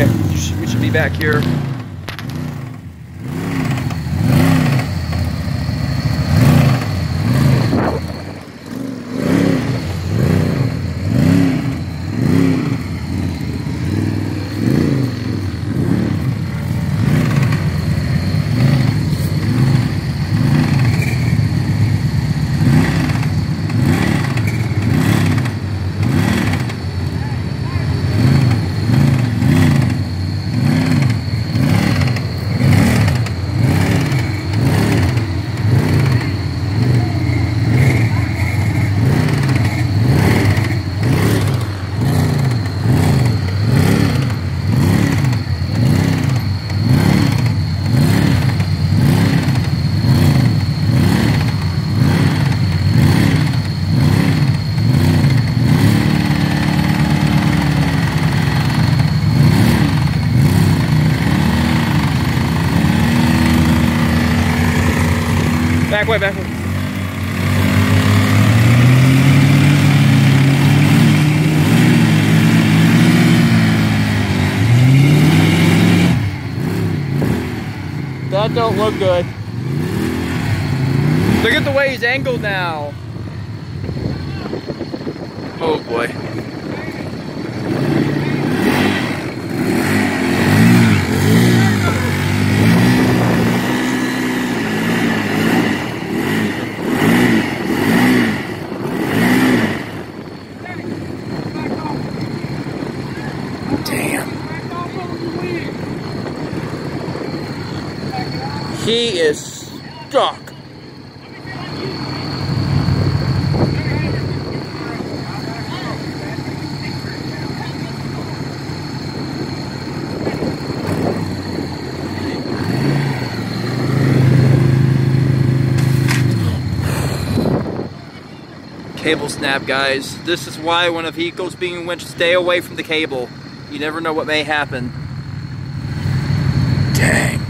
Okay, we should be back here. Back way, back way. That don't look good. Look at the way he's angled now. Oh boy. He is stuck. Cable snap, guys. This is why when a vehicle's being winched, stay away from the cable. You never know what may happen. Tang.